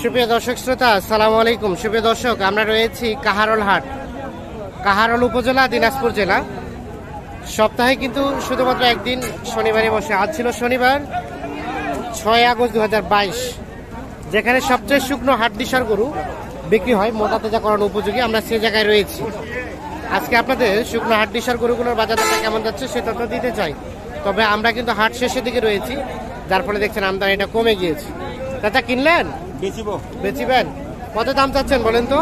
সুপ্রিয় দর্শক শ্রোতা সালাম আলাইকুম। সুপ্রিয় দর্শক, আমরা রয়েছি কাহারল হাট কাহারল উপজেলা, দিনাজপুর জেলা। সপ্তাহে কিন্তু শুধুমাত্র একদিন শনিবারে বসে। আজ ছিল শনিবার, ছয় আগস্ট দু হাজার বাইশ, যেখানে সবচেয়ে শুকনো হাট দিশার গরু বিক্রি হয় মোটা তেজা করানো উপযোগী। আমরা সেই জায়গায় রয়েছি। আজকে আপনাদের শুকনো হাট দিশার গরুগুলোর বাজার দরটা কেমন যাচ্ছে সে তথ্য দিতে চাই। তবে আমরা কিন্তু হাট শেষের দিকে রয়েছি, যার ফলে দেখছেন আমদানিটা কমে গিয়েছে। চাচা, কিনলেন? বেচিব। বেচিবেন? কত দাম চাচ্ছেন বলেন তো?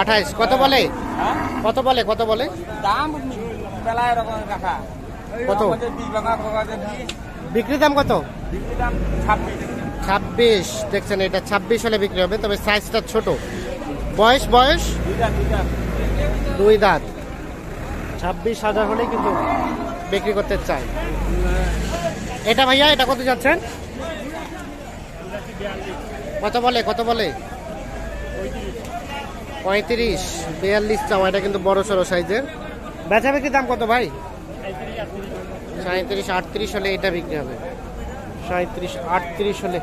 আঠাইশ কত বলে? হ্যাঁ? কত বলে? কত বলে? দাম বেলায় রকম রাখা কত? বিক্রি দাম কত? ছাব্বিশ। দেখছেন এটা ছাব্বিশ হলে বিক্রি হবে তবে সাইজটা ছোট। বয়স বয়স? দুই দাঁত। ছাব্বিশ হাজার হলে কিন্তু বিক্রি করতে চাই। এটা ভাইয়া এটা কত যাচ্ছেন? কত বলে কত বলে? পঁয়ত্রিশ, বিয়াল্লিশ চাওয়া, এটা কিন্তু বড় সড়ো সাইজের। বেচা বিক্রি দাম কত ভাই? সাঁত্রিশ আটত্রিশ হলে এটা বিক্রি হবে। সাঁত্রিশ আটত্রিশ হলে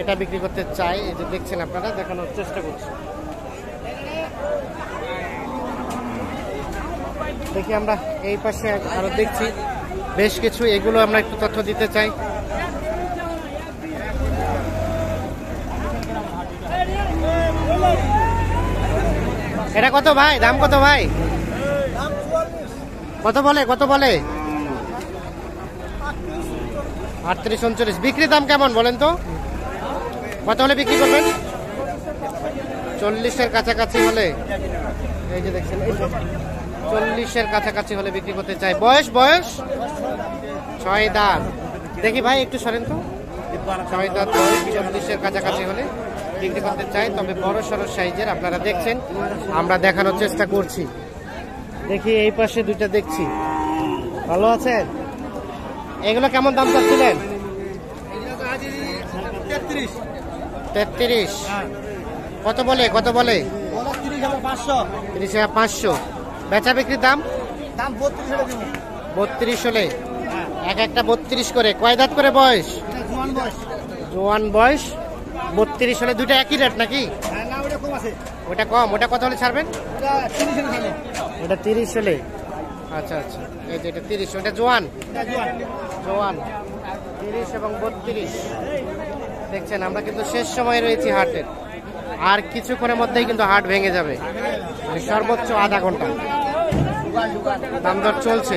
এটা বিক্রি করতে চাই। এই যে দেখছেন আপনারা, দেখানোর চেষ্টা করছি। দেখি আমরা এই পাশে আরও দেখছি। বেশ কিছু, এগুলো আমরা একটু তথ্য দিতে চাই। এটা কত ভাই? দাম কত ভাই? কত বলে? কত বলে? আটত্রিশ উনচল্লিশ। বিক্রি দাম কেমন বলেন তো? কত হলে বিক্রি করবেন? চল্লিশের কাছাকাছি হলে। এই যে দেখছেন চল্লিশের কাছাকাছি হলে বিক্রি করতে চাই। বয়স বয়স? ছয় দাঁত। দেখি ভাই, একটু সরেন তো। ছয় দাঁত, চল্লিশের কাছাকাছি হলে। বিক্রি করতে চাই তবে বড় সড়ো সাইজের আপনারা দেখছেন আমরা দেখানোর চেষ্টা করছি। দেখি এই পাশে দুইটা দেখছি। ভালো আছেন? এগুলো কেমন দাম চাচ্ছিলেন? তেত্রিশ। কত বলে? কত বলে? তিরিশ হাজার পাঁচশো। বেচা বিক্রির দাম? দাম বত্রিশ হলে এক একটা বত্রিশ করে। কয় দাঁত করে বয়স। জোয়ান বয়স। বত্রিশ হলে দুটো একই রেট নাকি? হ্যাঁ ওটা কম ওটা কত হলে ছাড়বেন? ওটা তিরিশ হলে আচ্ছা আচ্ছা। এই যে এটা তিরিশ ওটা জোয়ান? জোয়ান। জোয়ান। তিরিশ এবং বত্রিশ। দেখছেন আমরা কিন্তু শেষ সময় রয়েছি হাটের আর কিছুক্ষণের মধ্যেই কিন্তু হাট ভেঙে যাবে। মানে সর্বোচ্চ আধা ঘণ্টা। দাম দর চলছে।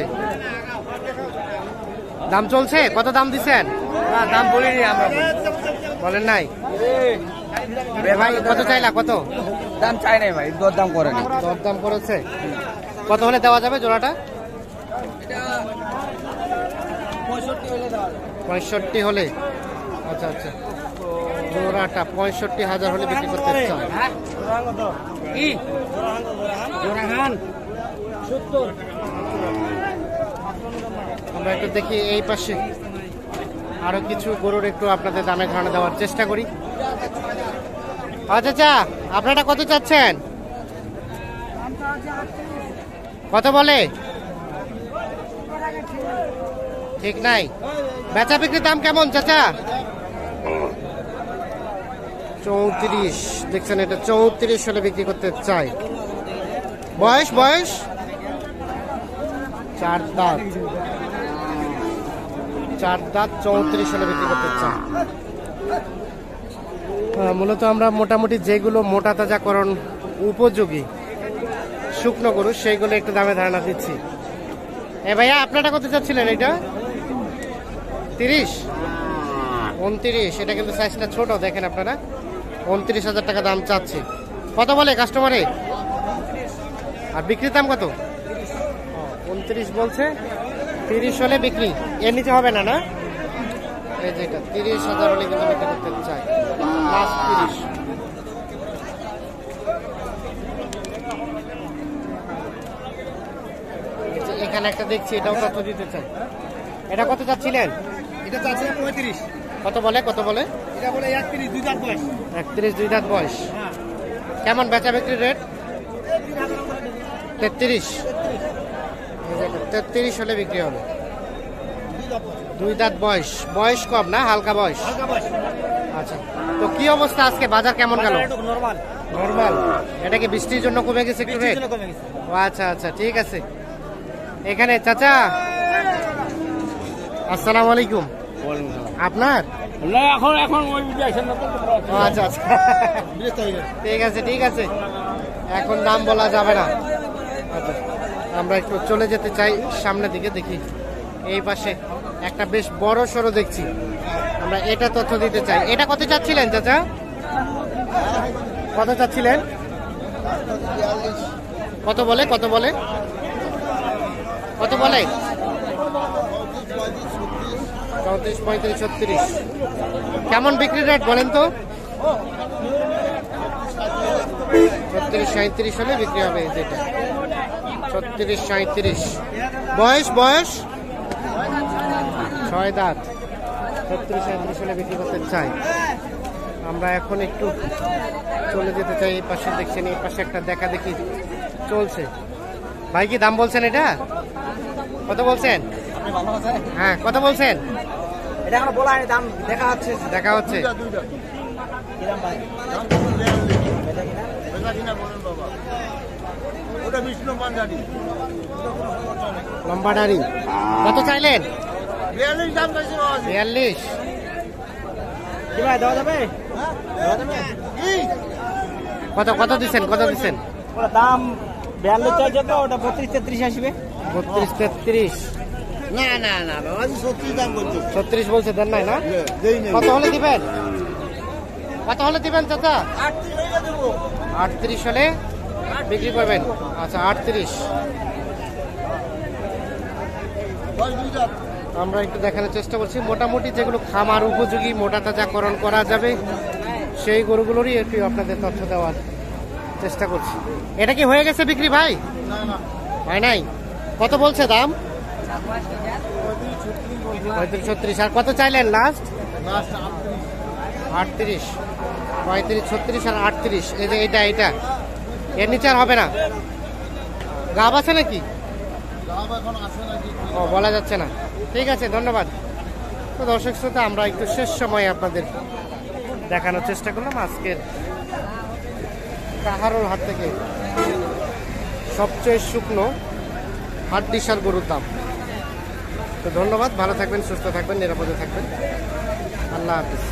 দাম চলছে? কত দাম দিচ্ছেন? না দাম বলিনি আমরা। বলেন নাই? ভাই কত চাইলা কত? দাম চাই নাই ভাই দর দাম করেনি দর দাম করেছে? কত হলে দেওয়া যাবে জোড়াটা? পঁয়ষট্টি হলে আচ্ছা আচ্ছা। জোড়াটা পঁয়ষট্টি হাজার হলে বিক্রি করতে চাই কি? আমরা একটু দেখি এই পাশে। আরও কিছু গরুর একটু আপনাদের দামে ধারণা দেওয়ার চেষ্টা করি। আচ্ছা আচ্ছা আপনারা কত চাচ্ছেন? কত বলে? ঠিক নাই। বেচা বিক্রির দাম কেমন, চাচা? চৌত্রিশ, দেখছেন এটা চৌত্রিশ হলে বিক্রি করতে চাই। বয়স বয়স? চার দাঁত। চার দাঁত চৌত্রিশ হলে বিক্রি করতে চান। মূলত আমরা মোটামুটি যেগুলো মোটা তাজা তাজাকরণ উপযোগী শুকনো গরু, সেইগুলো একটু দামে ধারণা দিচ্ছি। এ ভাইয়া আপনারা কত চাচ্ছিলেন এটা? তিরিশ? উনত্রিশ। এটা কিন্তু সাইজটা ছোট, দেখেন আপনারা। উনত্রিশ হাজার টাকা দাম চাচ্ছি। কত বলে কাস্টমারে আর বিক্রির দাম কত? উনত্রিশ বলছে। তিরিশ হলে বিক্রি। এর নিচে হবে না না? এই যে এটা তিরিশ হাজার হলে কিন্তু বিক্রি করতে চাই। লাস্ট তিরিশ। এখানে একটা দেখছি এটাও তথ্য দিতে চাই। এটা কত চাচ্ছিলেন? এটা চাচ্ছে পঁয়ত্রিশ। কত বলে কত বলে? এটা বলে একত্রিশ দুই চার বয়স। একত্রিশ দুই দাঁত বয়স। হ্যাঁ। কেমন বেচা বিক্রির রেট? তেত্রিশ। তেত্রিশ হলে বিক্রি হবে। দুই দাঁত বয়স। বয়স কম না? হালকা বয়স? আচ্ছা। তো কি অবস্থা আজকে? বাজার কেমন গেল? নর্মাল নর্মাল এটা কি বৃষ্টির জন্য কমে গেছে একটু রেট ও আচ্ছা আচ্ছা ঠিক আছে। এখানে চাচা। আসসালামু আলাইকুম। আপনার? না এখন ওই আচ্ছা আচ্ছা। ঠিক আছে ঠিক আছে। এখন দাম বলা যাবে না। আচ্ছা। আমরা একটু চলে যেতে চাই সামনের দিকে, দেখি। এই পাশে একটা বেশ বড় সড়ো দেখছি। আমরা এটা তথ্য দিতে চাই। এটা কত চাচ্ছিলেন চাচা? কত চাচ্ছিলেন কত বলে কত বলে? কত বলে? চৌত্রিশ, পঁয়ত্রিশ, ছত্রিশ। কেমন বিক্রি রেট বলেন তো? ছত্রিশ সাঁত্রিশ হলে বিক্রি হবে যেটা। ছত্রিশ সাঁত্রিশ বয়স বয়স? ছয় দাঁত। ছত্রিশ সাঁত্রিশ হলে বিক্রি করতে চাই। আমরা এখন একটু চলে যেতে চাই এই পাশে দেখছেন এই পাশে একটা দেখা দেখি চলছে। ভাই কি দাম বলছেন এটা? কত বলছেন? আপনি ভালো আছেন হ্যাঁ কত বলছেন? এটা এখন বলা দাম দেখা হচ্ছে। দেখা হচ্ছে। কিরাম ভাই? ওটা বিষ্ণু পাঞ্জাবি লম্বা দাড়ি কত চাইলেন? বিয়াল্লিশ দাম চাইছে বিয়াল্লিশ। কি ভাই দেওয়া যাবে? কত কত দিচ্ছেন কত দিচ্ছেন? ওটা দাম বিয়াল্লিশ চাইছে তো ওটা বত্রিশ তেত্রিশ আসবে। বত্রিশ তেত্রিশ। না না না দাম বলছো। ছত্রিশ বলছে দেন নাই না? কত হলে দিবেন? কত হলে দিবেন চাচা? আটত্রিশ হলে বিক্রি করবেন? আচ্ছা আটত্রিশ। আমরা একটু দেখানোর চেষ্টা করছি। মোটামুটি যেগুলো খামার উপযোগী, মোটা তাজাকরণ করা যাবে, সেই গরুগুলোরই একটু আপনাদের তথ্য দেওয়ার চেষ্টা করছি। এটা কি হয়ে গেছে বিক্রি ভাই? হয় নাই? কত বলছে দাম? পঁয়ত্রিশ, ছত্রিশ। আর কত চাইলেন লাস্ট আটত্রিশ। পঁয়ত্রিশ, ছত্রিশ আর আটত্রিশ। এই যে এটা এটা। এর নিচে আর হবে না। গাব আছে নাকি? ও, বলা যাচ্ছে না। ঠিক আছে, ধন্যবাদ। তো দর্শক শ্রোতা, আমরা একটু শেষ সময়ে আপনাদের দেখানোর চেষ্টা করলাম। আজকের কাহারোল হাট থেকে সবচেয়ে শুকনো হাট ডিসার গরুর দাম। তো ধন্যবাদ, ভালো থাকবেন, সুস্থ থাকবেন, নিরাপদে থাকবেন। আল্লাহ হাফিজ।